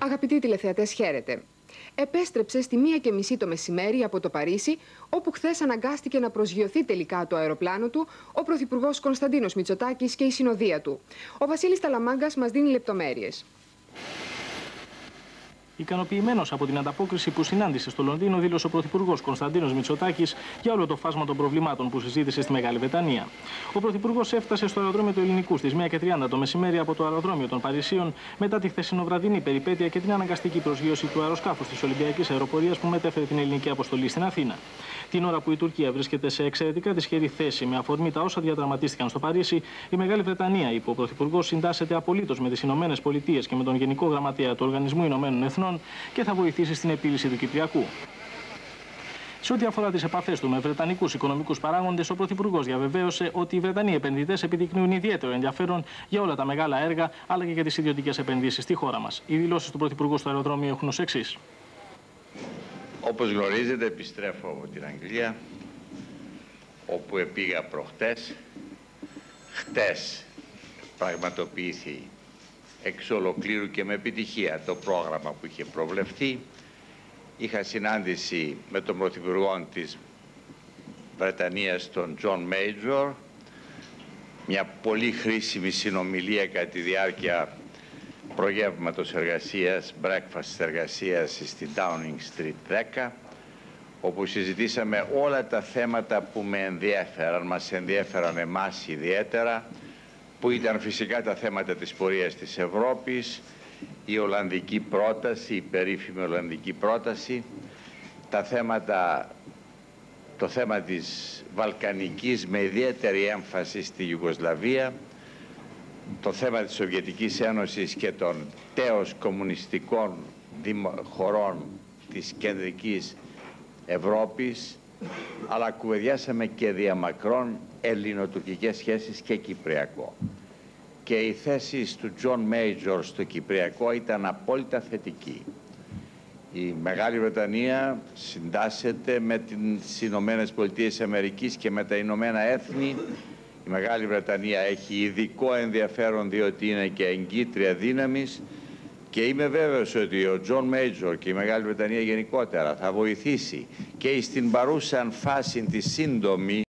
Αγαπητοί τηλεθεατές, χαίρετε. Επέστρεψε στη μία και μισή το μεσημέρι από το Παρίσι, όπου χθες αναγκάστηκε να προσγειωθεί τελικά το αεροπλάνο του ο Πρωθυπουργός Κωνσταντίνος Μητσοτάκης και η συνοδεία του. Ο Βασίλης Ταλαμάγκας μας δίνει λεπτομέρειες. Ικανοποιημένος από την ανταπόκριση που συνάντησε στο Λονδίνο, δήλωσε ο Πρωθυπουργός Κωνσταντίνος Μητσοτάκης για όλο το φάσμα των προβλημάτων που συζήτησε στη Μεγάλη Βρετανία. Ο Πρωθυπουργός έφτασε στο αεροδρόμιο του Ελληνικού στις 1.30 το μεσημέρι από το αεροδρόμιο των Παρισίων μετά τη χθεσινοβραδινή περιπέτεια και την αναγκαστική προσγείωση του αεροσκάφους της Ολυμπιακής Αεροπορίας που μετέφερε την ελληνική αποστολή στην Αθήνα. Την ώρα που η Τουρκία βρίσκεται σε εξαιρετικά δυσχερή θέση με αφορμή τα όσα διαδραματίστηκαν στο Παρίσι, η Μεγάλη Βρετανία, είπε ο Πρωθυπουργός, συντάσσεται απολύτως με τις Ηνωμένες Πολιτείες και με τον Γενικό Γραμματέα του Οργανισμού Ηνωμένων Εθνών και θα βοηθήσει στην επίλυση του Κυπριακού. Σε ό,τι αφορά τις επαφές του με Βρετανικούς οικονομικούς παράγοντες, ο Πρωθυπουργός διαβεβαίωσε ότι οι Βρετανοί επενδυτές επιδεικνύουν ιδιαίτερο ενδιαφέρον για όλα τα μεγάλα έργα αλλά και για τις ιδιωτικές επενδύσεις στη χώρα μας. Οι δηλώσεις του Πρωθυπουργού στο αεροδρόμιο έχουν ως εξής. Όπως γνωρίζετε επιστρέφω από την Αγγλία όπου επήγα προχτές. Χτες πραγματοποιήθη εξ ολοκλήρου και με επιτυχία το πρόγραμμα που είχε προβλεφθεί. Είχα συνάντηση με τον Πρωθυπουργό της Βρετανίας, τον Τζον Μέιτζορ, μια πολύ χρήσιμη συνομιλία κατά τη διάρκεια προγεύματος εργασίας, breakfast εργασίας στη Downing Street 10, όπου συζητήσαμε όλα τα θέματα που με ενδιέφεραν, μας ενδιέφεραν εμάς ιδιαίτερα, που ήταν φυσικά τα θέματα της πορείας της Ευρώπης, η Ολλανδική πρόταση, η περίφημη Ολλανδική πρόταση, τα θέματα, το θέμα της Βαλκανικής με ιδιαίτερη έμφαση στη Ιουγκοσλαβία, το θέμα της Σοβιετικής Ένωσης και των τέως κομμουνιστικών χωρών της κεντρικής Ευρώπης, αλλά κουβεντιάσαμε και διά μακρών ελληνοτουρκικές σχέσεις και κυπριακό. Και η θέση του Τζον Μέιτζορ στο κυπριακό ήταν απόλυτα θετική. Η Μεγάλη Βρετανία συντάσσεται με τις Ηνωμένες Πολιτείες Αμερικής και με τα Ηνωμένα Έθνη η Μεγάλη Βρετανία έχει ειδικό ενδιαφέρον διότι είναι και εγγυήτρια δύναμις και είμαι βέβαιος ότι ο Τζον Μέιτζορ και η Μεγάλη Βρετανία γενικότερα θα βοηθήσει και στην παρούσα φάση της σύντομης